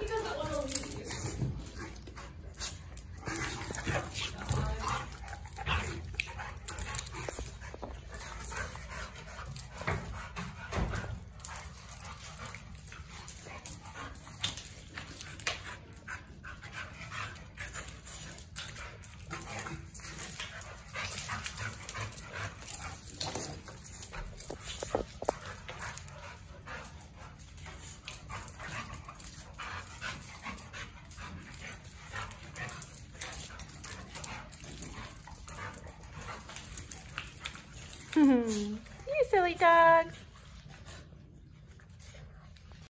He doesn't you silly dogs.